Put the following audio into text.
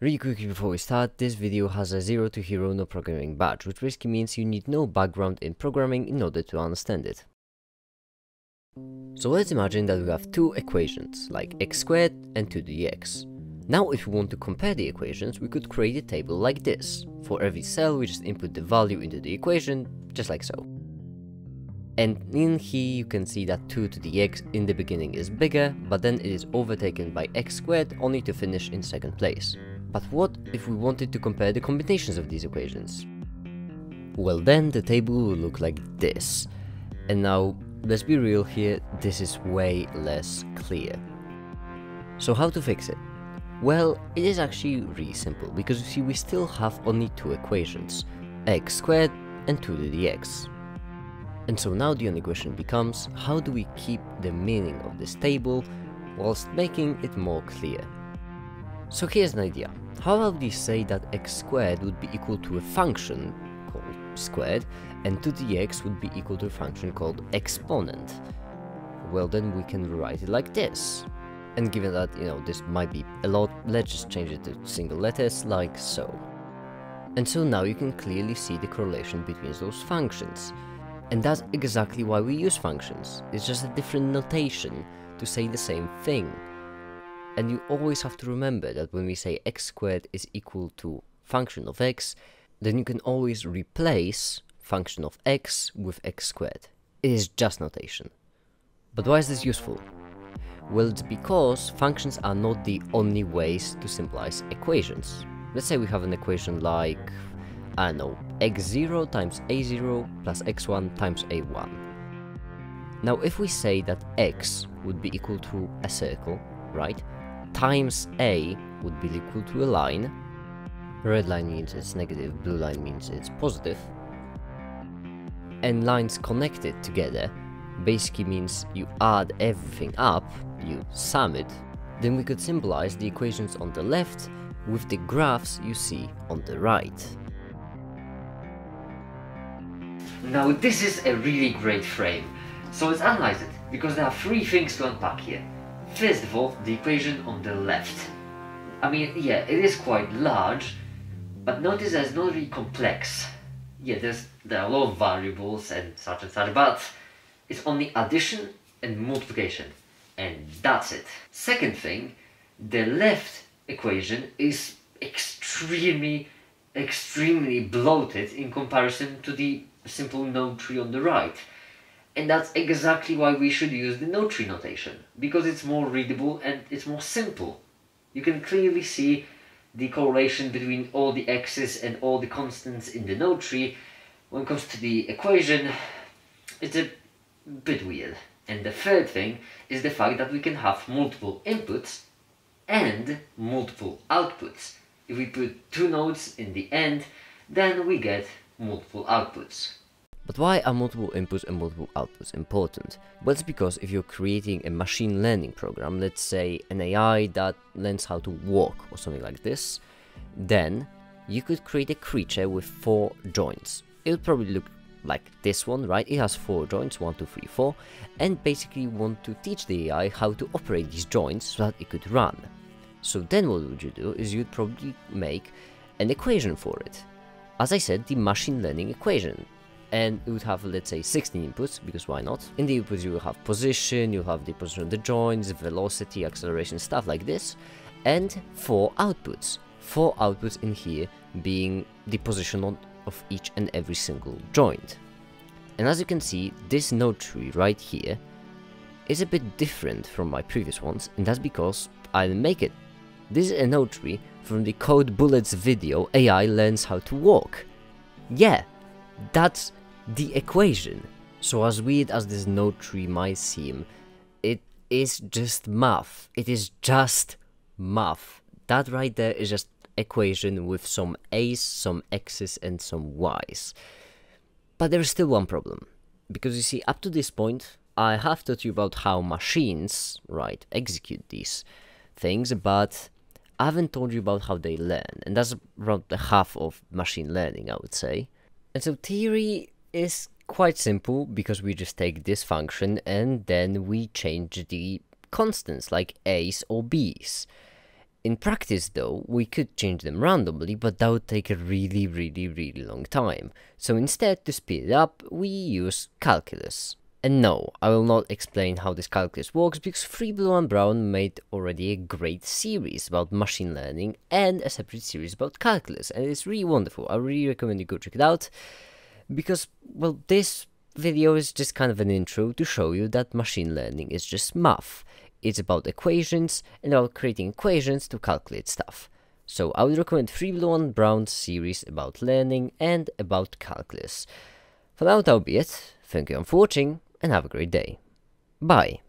Really quickly before we start, this video has a 0 to hero no programming badge, which basically means you need no background in programming in order to understand it. So let's imagine that we have two equations, like x squared and 2 to the x. Now if we want to compare the equations, we could create a table like this. For every cell, we just input the value into the equation, just like so. And in here you can see that 2 to the x in the beginning is bigger, but then it is overtaken by x squared only to finish in second place. But what if we wanted to compare the combinations of these equations? Well then the table will look like this. And now, let's be real here, this is way less clear. So how to fix it? Well, it is actually really simple, because you see we still have only two equations, x squared and 2 to the x. And so now the only question becomes, how do we keep the meaning of this table whilst making it more clear? So here's an idea. How about we say that x squared would be equal to a function called squared, and 2 to the x would be equal to a function called exponent. Well then we can write it like this. And given that, you know, this might be a lot, let's just change it to single letters like so. And so now you can clearly see the correlation between those functions. And that's exactly why we use functions. It's just a different notation to say the same thing. And you always have to remember that when we say x squared is equal to function of x, then you can always replace function of x with x squared. It is just notation. But why is this useful? Well, it's because functions are not the only ways to symbolize equations. Let's say we have an equation like, I don't know, x0 times a0 plus x1 times a1. Now if we say that x would be equal to a circle, right? Times a would be equal to a line. Red line means it's negative, blue line means it's positive. And lines connected together basically means you add everything up, you sum it, then we could symbolize the equations on the left with the graphs you see on the right. Now this is a really great frame, so let's analyze it, because there are three things to unpack here. First of all, the equation on the left. I mean, yeah, it is quite large, but notice that it's not really complex. Yeah, there's, there are a lot of variables and such and such, but it's only addition and multiplication, and that's it. Second thing, the left equation is extremely, extremely bloated in comparison to the simple node tree on the right. And that's exactly why we should use the node tree notation, because it's more readable and it's more simple. You can clearly see the correlation between all the x's and all the constants in the node tree. When it comes to the equation, it's a bit weird. And the third thing is the fact that we can have multiple inputs and multiple outputs. If we put two nodes in the end, then we get multiple outputs. But why are multiple inputs and multiple outputs important? Well, it's because if you're creating a machine learning program, let's say an AI that learns how to walk or something like this, then you could create a creature with four joints. It would probably look like this one, right? It has four joints, one, two, three, four, and basically want to teach the AI how to operate these joints so that it could run. So then what would you do is you'd probably make an equation for it. As I said, the machine learning equation and it would have let's say 16 inputs because why not? In the inputs you will have position you'll have the position of the joints velocity acceleration stuff like this. And four outputs. Four outputs in here being the position of each and every single joint. And as you can see this node tree right here is a bit different from my previous ones and that's because I make it. This is a node tree from the Code Bullet's video AI learns how to walk. Yeah that's the equation. So as weird as this node tree might seem, it is just math. It is just math. That right there is just equation with some a's, some x's and some y's. But there is still one problem. Because you see, up to this point, I have taught you about how machines, right, execute these things, but I haven't told you about how they learn. And that's around the half of machine learning, I would say. And so theory is quite simple because we just take this function and then we change the constants like a's or b's. In practice though, we could change them randomly, but that would take a really really really long time. So instead, to speed it up, we use calculus. And no, I will not explain how this calculus works because 3Blue1Brown made already a great series about machine learning and a separate series about calculus, and it's really wonderful. I really recommend you go check it out because, well, this video is just kind of an intro to show you that machine learning is just math. It's about equations and about creating equations to calculate stuff. So I would recommend 3Blue1Brown's series about learning and about calculus. For now, that'll be it. Thank you for watching and have a great day. Bye.